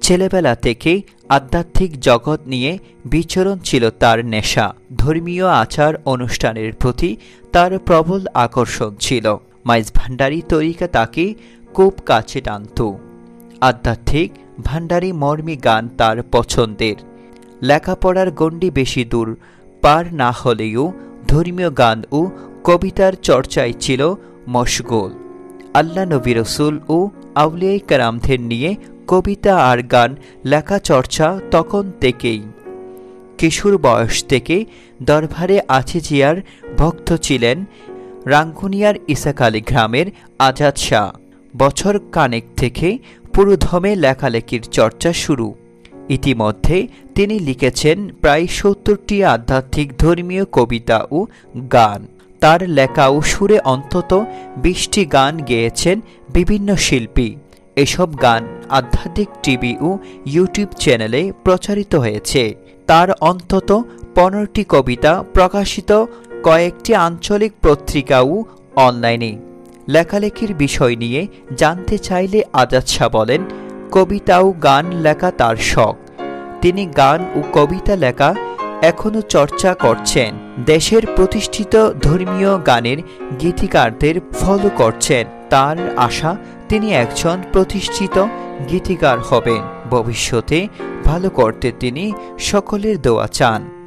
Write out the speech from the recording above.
ছেলেবেলা থেকেই আধ্যাত্মিক জগৎ নিয়ে বিচরণ ছিল তার নেশা। ধর্মীয় আচার অনুষ্ঠানের প্রতি তার প্রবল আকর্ষণ ছিল। মাইজ ভান্ডারী তরিকা তাকে খুব কাছে টানত। আধ্যাত্মিক ভান্ডারী মর্মী গান তার পছন্দের। লেখাপড়ার গণ্ডি বেশি দূর, পার না হলেও ধর্মীয় গান ও কবিতার চর্চায় ছিল মশগুল। আল্লাহ নবী রসুল ও আউলিয়াই কারামদের নিয়ে কবিতা আর গান লেখা চর্চা তখন থেকেই। কিশোর বয়স থেকে দরবারে আছিজিয়ার ভক্ত ছিলেন রাঙ্গুনিয়ার ইসাকালী গ্রামের আজাদ শাহ। বছর কানেক থেকে পুরোধমে লেখালেখির চর্চা শুরু। ইতিমধ্যে তিনি লিখেছেন প্রায় সত্তরটি আধ্যাত্মিক ধর্মীয় কবিতা ও গান। তার লেখা ও সুরে অন্তত বিশটি গান গেয়েছেন বিভিন্ন শিল্পী। এসব গান আধ্যাত্মিক টিভি ও ইউটিউব চ্যানেলে প্রচারিত হয়েছে। তার অন্তত পনেরোটি কবিতা প্রকাশিত কয়েকটি আঞ্চলিক পত্রিকাও অনলাইনে। লেখালেখির বিষয় নিয়ে জানতে চাইলে আজাদ শাহ বলেন, কবিতা ও গান লেখা তার শখ। তিনি গান ও কবিতা লেখা এখনও চর্চা করছেন। দেশের প্রতিষ্ঠিত ধর্মীয় গানের গীতিকারদের ফলো করছেন। তার আশা তিনি একজন প্রতিষ্ঠিত গীতিকার হবেন। ভবিষ্যতে ভালো করতে তিনি সকলের দোয়া চান।